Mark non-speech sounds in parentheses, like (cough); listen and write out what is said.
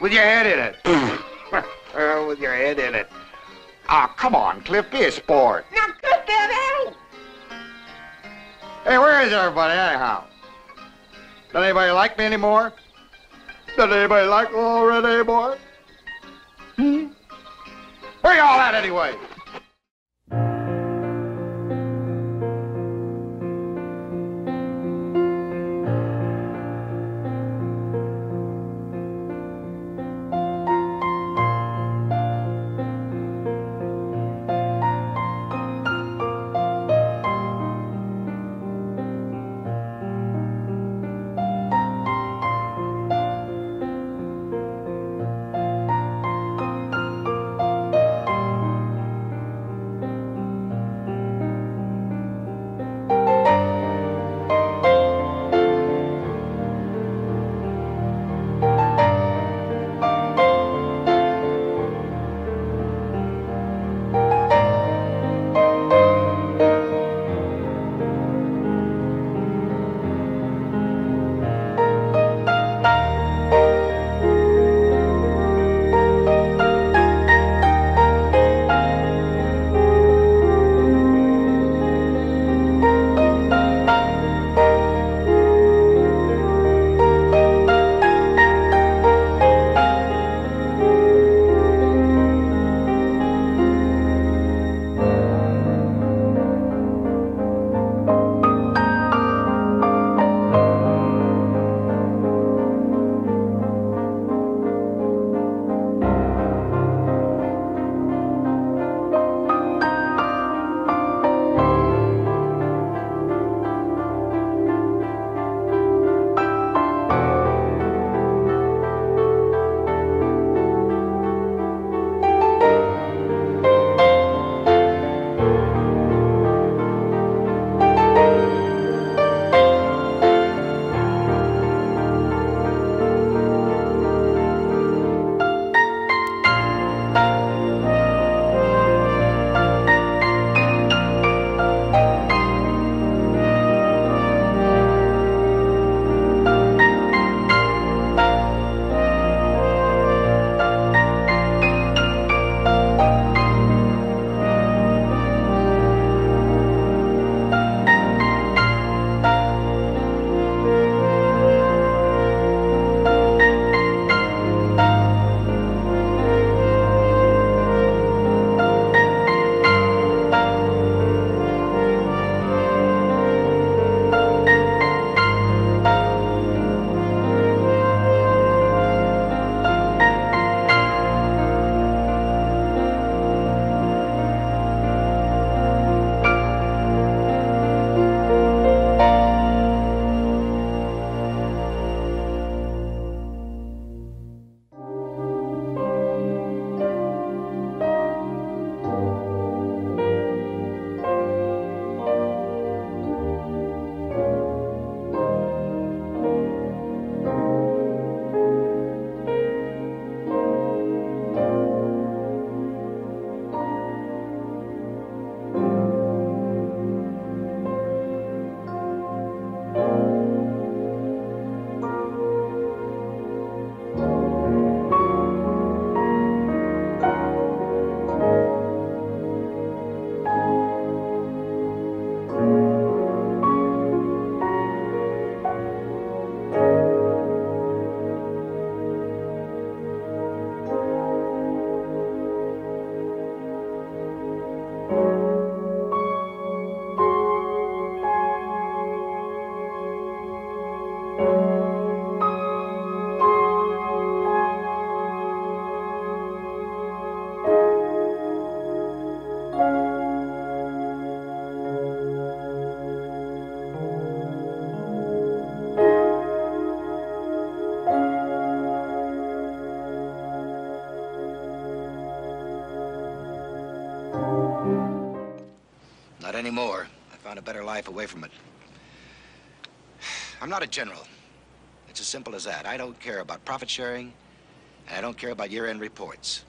With your head in it. (laughs) Uh, With your head in it. Ah, come on, Cliff, be a sport. Now, Cliff, Daddy. Hey, where is everybody anyhow? Does anybody like me anymore? Does anybody like already anymore? Hmm? Where y'all at anyway? Anymore. I found a better life away from it. (sighs) I'm not a general. It's as simple as that. I don't care about profit sharing, and I don't care about year-end reports.